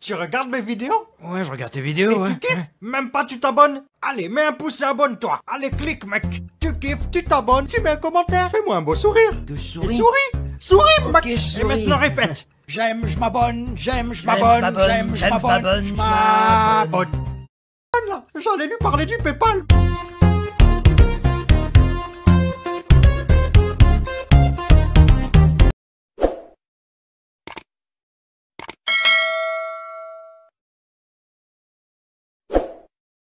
Tu regardes mes vidéos? Ouais, je regarde tes vidéos, ouais. tu kiffes? Même pas tu t'abonnes? Allez, mets un pouce et abonne-toi. Allez, clique, mec. Tu kiffes, tu t'abonnes, tu mets un commentaire. Fais-moi un beau sourire. Que Et souris. souris Souris, mec Ok, Et maintenant, répète. J'aime, je m'abonne, j'aime, je m'abonne, j'aime, je j'aime, je m'abonne, je m'abonne. m'abonne. Là, J'en ai parler du Paypal.